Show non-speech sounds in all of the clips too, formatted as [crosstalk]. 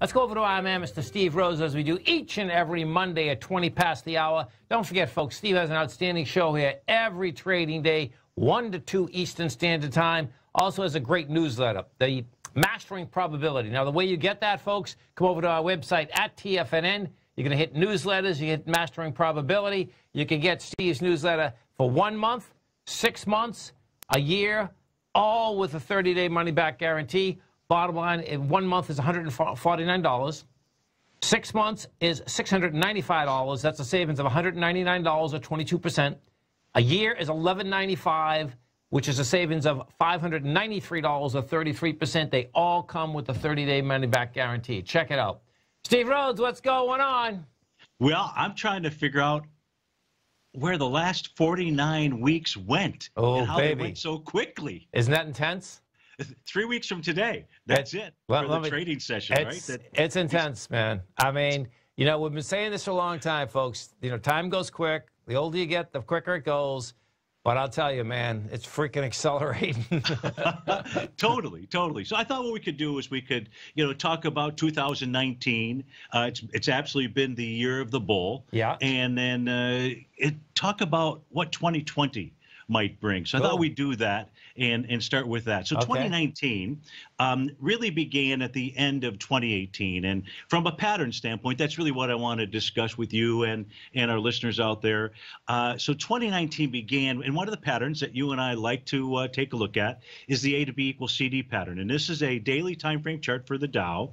Let's go over to our man, Mr. Steve Rhodes, as we do each and every Monday at 20 past the hour. Don't forget, folks, Steve has an outstanding show here every trading day, 1 to 2 Eastern Standard Time. Also has a great newsletter, the Mastering Probability. Now, the way you get that, folks, come over to our website at TFNN. You're going to hit newsletters, you hit Mastering Probability. You can get Steve's newsletter for one month, six months, a year, all with a 30 day money back guarantee. Bottom line, in one month is $149. Six months is $695. That's a savings of $199 or 22%. A year is 1195, which is a savings of $593 or 33%. They all come with a 30 day money back guarantee. Check it out. Steve Rhodes, what's going on? Well, I'm trying to figure out where the last 49 weeks went Oh, and how baby. they went so quickly. Isn't that intense? Three weeks from today, that's it well, for the me- trading session, right? It's, That, it's intense, man. I mean, you know, we've been saying this for a long time, folks. You know, time goes quick. The older you get, the quicker it goes. But I'll tell you, man, it's freaking accelerating. [laughs] totally, totally. So I thought what we could do is we could, you know, talk about 2019. Uh, it's it's absolutely been the year of the bull. Yeah. And then uh, it, talk about what 2020 might bring. So I thought we'd do that and and start with that. So Okay. 2019 um, really began at the end of 2018, and from a pattern standpoint, that's really what I want to discuss with you and and our listeners out there. Uh, so 2019 began, and one of the patterns that you and I like to uh, take a look at is the A to B equals CD pattern, and this is a daily time frame chart for the Dow.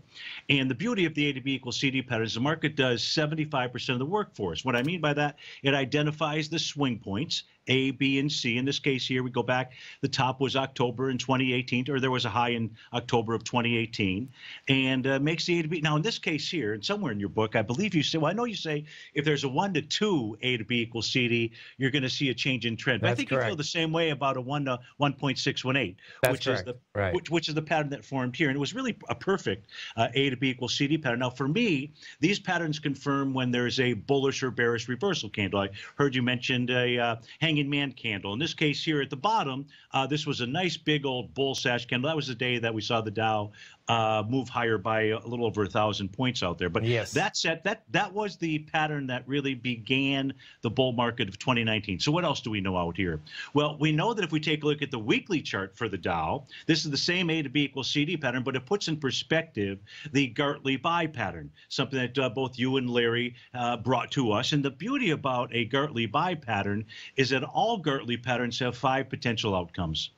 And the beauty of the A to B equals CD pattern is the market does 75% of the work for us. What I mean by that, it identifies the swing points. A, B, and C. In this case here, we go back. The top was October in 2018, or there was a high in October of 2018, and uh, makes the A to B. Now, in this case here, and somewhere in your book, I believe you say, well, I know you say if there's a one to two A to B equals CD, you're going to see a change in trend. But I think you feel the same way about a one to 1.618, which correct. is the Right. which, which is the pattern that formed here. And it was really a perfect uh, A to B equals CD pattern. Now, for me, these patterns confirm when there's a bullish or bearish reversal candle. I heard you mentioned a uh, hanging man candle. In this case here at the bottom, uh, this was a nice big old bull sash candle. That was the day that we saw the Dow uh, move higher by a little over a thousand points out there. But Yes. that said, that that was the pattern that really began the bull market of 2019. So what else do we know out here? Well, we know that if we take a look at the weekly chart for the Dow, this is the same A to B equals CD pattern, but it puts in perspective the Gartley buy pattern, something that uh, both you and Larry uh, brought to us. And the beauty about a Gartley buy pattern is that all Gartley patterns have five potential outcomes.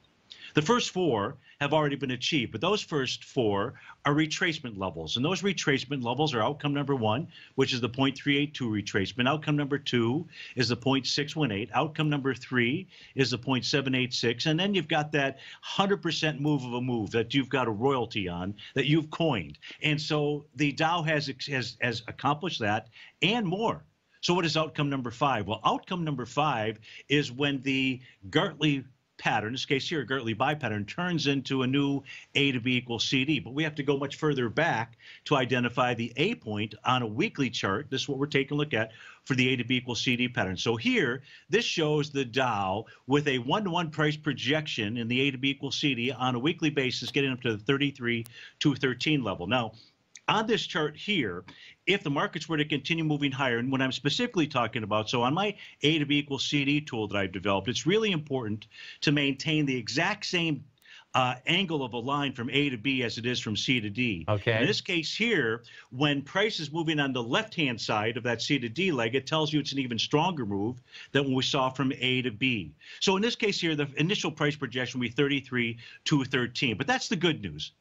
The first four have already been achieved, but those first four are retracement levels. And those retracement levels are outcome number one, which is the 0.382 retracement. Outcome number two is the 0.618. Outcome number three is the 0.786. And then you've got that 100% move of a move that you've got a royalty on that you've coined. And so the Dow has, has, has accomplished that and more. So what is outcome number five? Well, outcome number five is when the Gartley pattern, in this case here, Gartley buy pattern, turns into a new A to B equals CD. But we have to go much further back to identify the A point on a weekly chart. This is what we're taking a look at for the A to B equals CD pattern. So here, this shows the Dow with a one-to-one price projection in the A to B equals CD on a weekly basis, getting up to the 33 to 13 level. Now, on this chart here, if the markets were to continue moving higher, and what I'm specifically talking about, so on my A to B equals CD tool that I've developed, it's really important to maintain the exact same uh, angle of a line from A to B as it is from C to D. Okay. In this case here, when price is moving on the left-hand side of that C to D leg, it tells you it's an even stronger move than what we saw from A to B. So in this case here, the initial price projection will be 33 to 13. But that's the good news.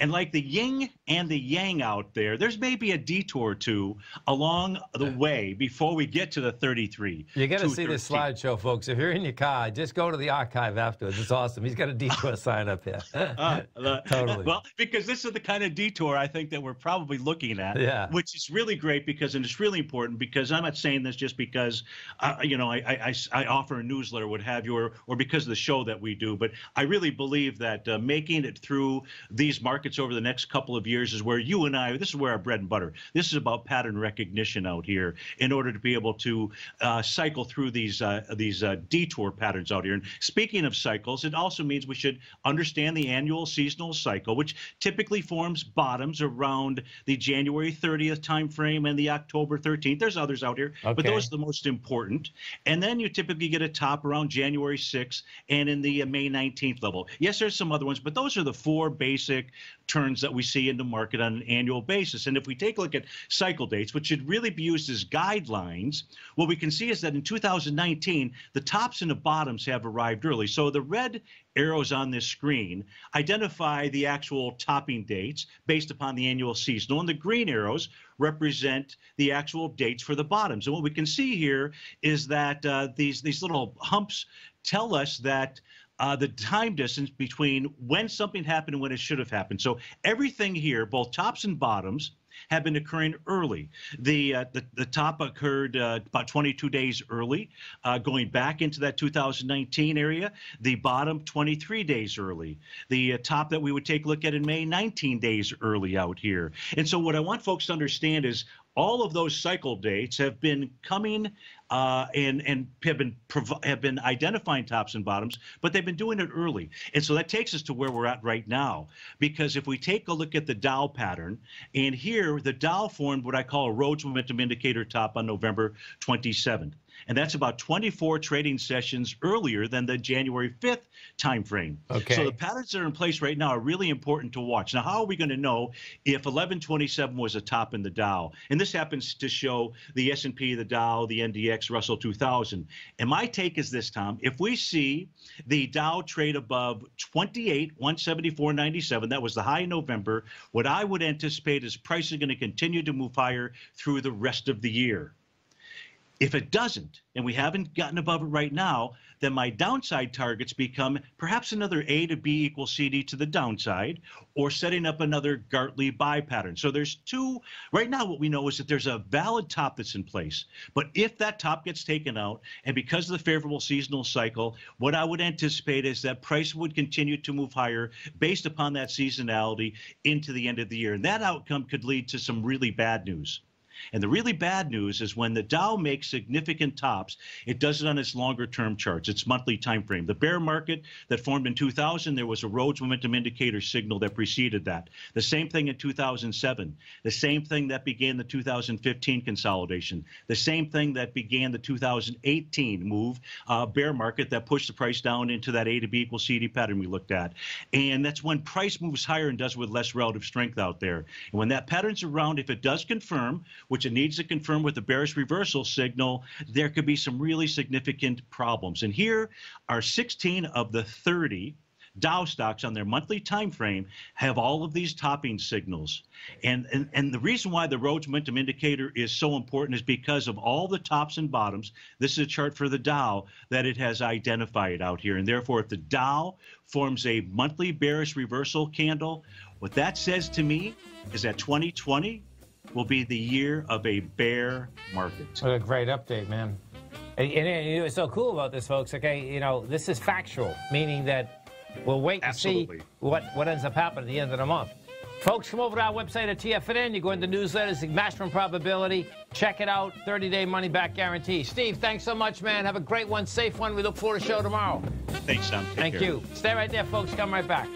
And like the yin and the yang out there, there's maybe a detour or two along the way before we get to the 33. You got to see 13. this slideshow, folks. If you're in your car, just go to the archive afterwards. It's awesome. He's got a detour [laughs] sign up here. Uh, uh, [laughs] Totally. Well, because this is the kind of detour I think that we're probably looking at, Yeah. which is really great because, and it's really important because I'm not saying this just because, uh, you know, I, I, I, I offer a newsletter, what have you, or, or because of the show that we do, but I really believe that uh, making it through these market markets over the next couple of years is where you and I, this is where our bread and butter. This is about pattern recognition out here in order to be able to uh, cycle through these uh, these uh, detour patterns out here. And speaking of cycles, it also means we should understand the annual seasonal cycle, which typically forms bottoms around the January 30th timeframe and the October 13th. There's others out here, okay. but those are the most important. And then you typically get a top around January 6th and in the uh, May 19th level. Yes, there's some other ones, but those are the four basic turns that we see in the market on an annual basis. And if we take a look at cycle dates, which should really be used as guidelines, what we can see is that in 2019, the tops and the bottoms have arrived early. So the red arrows on this screen identify the actual topping dates based upon the annual seasonal, and the green arrows represent the actual dates for the bottoms. And what we can see here is that uh, these these little humps tell us that uh, the time distance between when something happened and when it should have happened. So everything here, both tops and bottoms, have been occurring early. The uh, the, the top occurred uh, about 22 days early, uh, going back into that 2019 area. The bottom 23 days early. The uh, top that we would take a look at in May 19 days early out here. And so what I want folks to understand is all of those cycle dates have been coming uh, and and have been have been identifying tops and bottoms, but they've been doing it early, and so that takes us to where we're at right now. Because if we take a look at the Dow pattern, and here the Dow formed what I call a Rhodes Momentum Indicator top on November 27th and that's about 24 trading sessions earlier than the January 5th timeframe. Okay. So the patterns that are in place right now are really important to watch. Now, how are we going to know if 1127 was a top in the Dow? And this happens to show the S&P, the Dow, the NDX, Russell 2000. And my take is this, Tom: if we see the Dow trade above 28 174.97, that was the high in November. What I would anticipate is price is going to continue to move higher through the rest of the year. If it doesn't, and we haven't gotten above it right now, then my downside targets become perhaps another A to B equals CD to the downside, or setting up another Gartley buy pattern. So there's two. Right now, what we know is that there's a valid top that's in place. But if that top gets taken out, and because of the favorable seasonal cycle, what I would anticipate is that price would continue to move higher based upon that seasonality into the end of the year. And that outcome could lead to some really bad news. And the really bad news is when the Dow makes significant tops, it does it on its longer term charts, its monthly time frame. The bear market that formed in 2000, there was a Rhodes momentum indicator signal that preceded that. The same thing in 2007. The same thing that began the 2015 consolidation. The same thing that began the 2018 move, uh, bear market that pushed the price down into that A to B equals CD pattern we looked at. And that's when price moves higher and does with less relative strength out there. And when that pattern's around, if it does confirm, which it needs to confirm with the bearish reversal signal, there could be some really significant problems. And here are 16 of the 30 Dow stocks on their monthly time frame have all of these topping signals. And, and, and the reason why the Rhodes Momentum Indicator is so important is because of all the tops and bottoms. This is a chart for the Dow that it has identified out here. And therefore, if the Dow forms a monthly bearish reversal candle, what that says to me is that 2020 will be the year of a bear market. What a great update, man. And, and, and what's so cool about this, folks, okay, you know, this is factual, meaning that we'll wait and see what, what ends up happening at the end of the month. Folks, come over to our website at TFNN. You go into newsletters, the maximum probability. Check it out. 30 day money back guarantee. Steve, thanks so much, man. Have a great one, safe one. We look forward to show tomorrow. Thanks, Sam. Take Thank care. you. Stay right there, folks. Come right back.